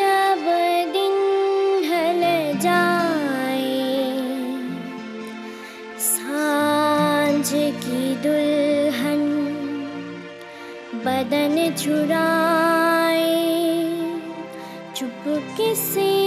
जब दिन जाए। साँझ की दुल्हन बदन छुड़ाए। चुप किसी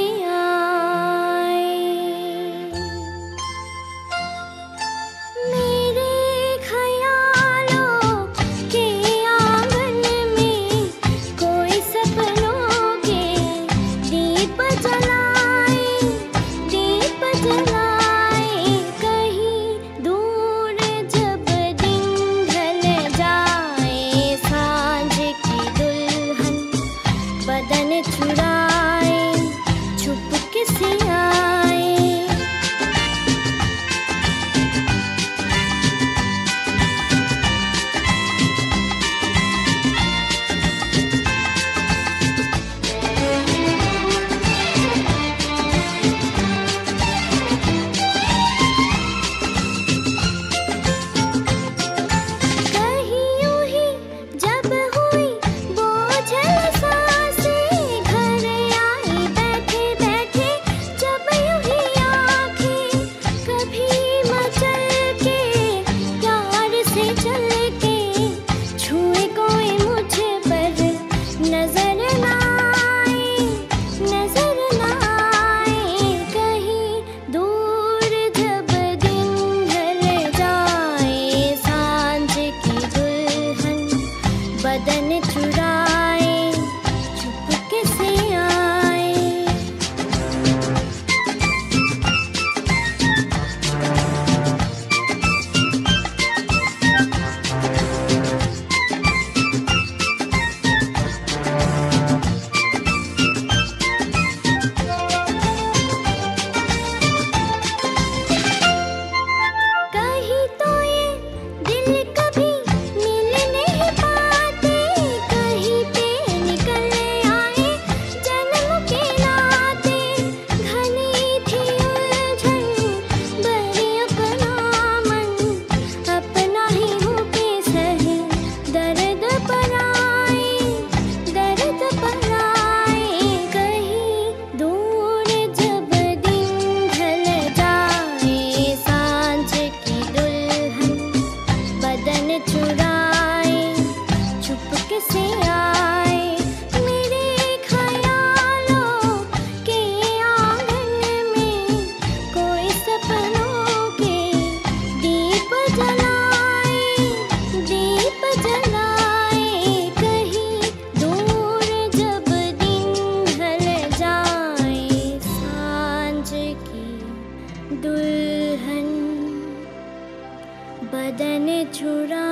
बदन छुरा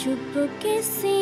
चुप किसी